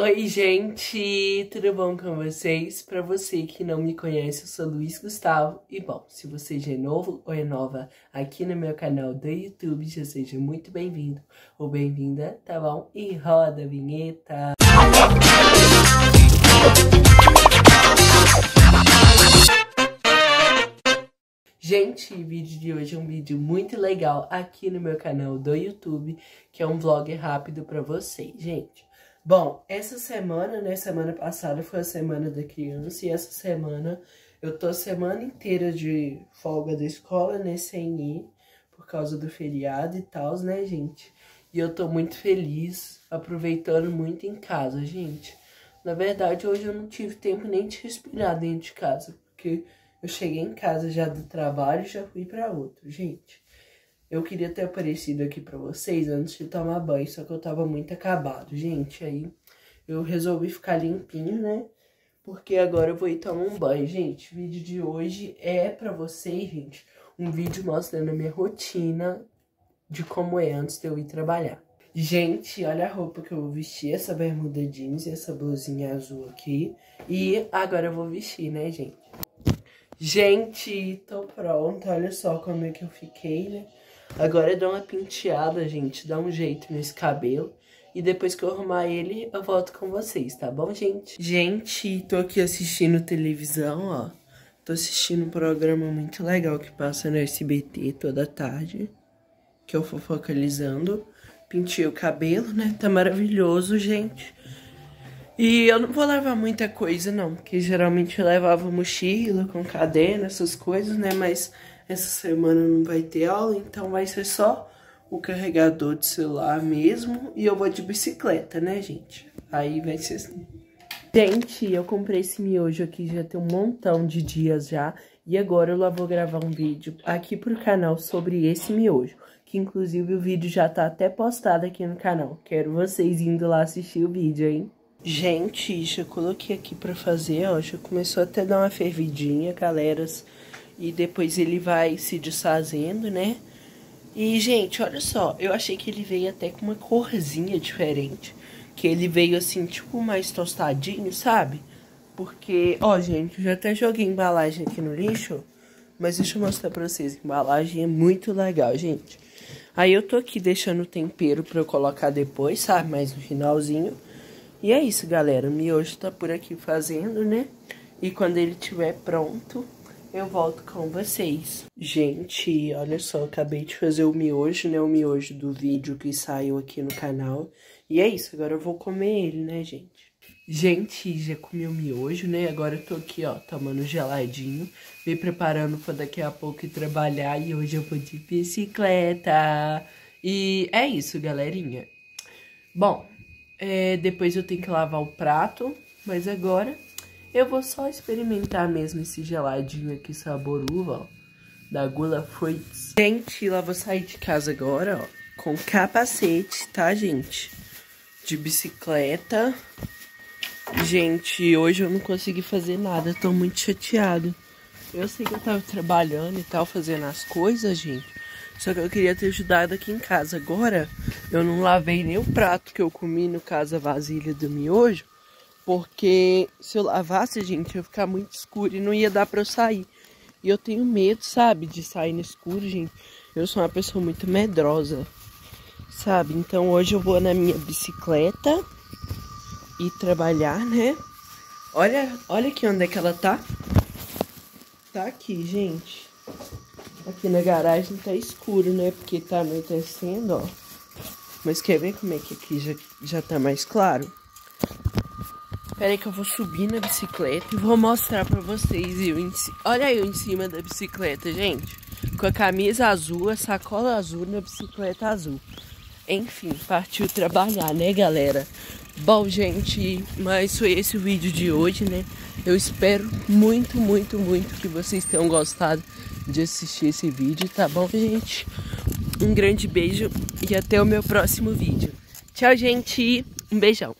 Oi, gente, tudo bom com vocês? Para você que não me conhece, eu sou Luiz Gustavo. E bom, se você já é novo ou é nova aqui no meu canal do YouTube, já seja muito bem-vindo ou bem-vinda, tá bom? E roda a vinheta! Gente, o vídeo de hoje é um vídeo muito legal aqui no meu canal do YouTube, que é um vlog rápido para vocês, gente. Bom, essa semana, né, semana passada foi a semana da criança e essa semana eu tô semana inteira de folga da escola, né, sem ir, por causa do feriado e tal, né, gente? E eu tô muito feliz, aproveitando muito em casa, gente. Na verdade, hoje eu não tive tempo nem de respirar dentro de casa, porque eu cheguei em casa já do trabalho e já fui para outro, gente. Eu queria ter aparecido aqui pra vocês antes de tomar banho, só que eu tava muito acabado, gente. Aí eu resolvi ficar limpinho, né? Porque agora eu vou ir tomar um banho. Gente, o vídeo de hoje é pra vocês, gente, um vídeo mostrando a minha rotina de como é antes de eu ir trabalhar. Gente, olha a roupa que eu vou vestir, essa bermuda jeans e essa blusinha azul aqui. E agora eu vou vestir, né, gente? Gente, tô pronta, olha só como é que eu fiquei, né? Agora dá uma penteada, gente, dá um jeito nesse cabelo. E depois que eu arrumar ele, eu volto com vocês, tá bom, gente? Gente, tô aqui assistindo televisão, ó. Tô assistindo um programa muito legal que passa no SBT toda tarde. Que eu vou focalizando. Pintei o cabelo, né? Tá maravilhoso, gente. E eu não vou levar muita coisa, não. Porque geralmente eu levava mochila com caderno, essas coisas, né? Mas essa semana não vai ter aula, então vai ser só o carregador de celular mesmo. E eu vou de bicicleta, né, gente? Aí vai ser assim. Gente, eu comprei esse miojo aqui já tem um montão de dias já. E agora eu lá vou gravar um vídeo aqui pro canal sobre esse miojo. Que inclusive o vídeo já tá até postado aqui no canal. Quero vocês indo lá assistir o vídeo, hein? Gente, já coloquei aqui pra fazer, ó. Já começou até a dar uma fervidinha, galeras. E depois ele vai se desfazendo, né? E, gente, olha só, eu achei que ele veio até com uma corzinha diferente. Que ele veio assim, tipo, mais tostadinho, sabe? Porque, ó, gente, eu já até joguei embalagem aqui no lixo. Mas deixa eu mostrar pra vocês. A embalagem é muito legal, gente. Aí eu tô aqui deixando o tempero pra eu colocar depois, sabe? Mais no finalzinho. E é isso, galera. O miojo tá por aqui fazendo, né? E quando ele estiver pronto, eu volto com vocês. Gente, olha só, acabei de fazer o miojo, né? O miojo do vídeo que saiu aqui no canal. E é isso, agora eu vou comer ele, né, gente? Gente, já comi o miojo, né? Agora eu tô aqui, ó, tomando geladinho, me preparando pra daqui a pouco ir trabalhar. E hoje eu vou de bicicleta. E é isso, galerinha. Bom, é, depois eu tenho que lavar o prato, mas agora eu vou só experimentar mesmo esse geladinho aqui, sabor uva, ó, da Gula Fruits. Gente, lá vou sair de casa agora, ó, com capacete, tá, gente? De bicicleta. Gente, hoje eu não consegui fazer nada, tô muito chateado. Eu sei que eu tava trabalhando e tal, fazendo as coisas, gente. Só que eu queria ter ajudado aqui em casa. Agora, eu não lavei nem o prato que eu comi, no caso, a vasilha do miojo. Porque se eu lavasse, gente, ia ficar muito escuro e não ia dar pra eu sair. E eu tenho medo, sabe, de sair no escuro, gente. Eu sou uma pessoa muito medrosa, sabe? Então hoje eu vou na minha bicicleta e trabalhar, né? Olha, olha aqui onde é que ela tá. Tá aqui, gente. Aqui na garagem tá escuro, né? Porque tá anoitecendo, ó. Mas quer ver como é que aqui já, já tá mais claro? Pera aí que eu vou subir na bicicleta e vou mostrar pra vocês. Eu em, olha eu em cima da bicicleta, gente. Com a camisa azul, a sacola azul na bicicleta azul. Enfim, partiu trabalhar, né, galera? Bom, gente, mas foi esse o vídeo de hoje, né? Eu espero muito, muito, muito que vocês tenham gostado de assistir esse vídeo, tá bom, gente? Um grande beijo e até o meu próximo vídeo. Tchau, gente. Um beijão.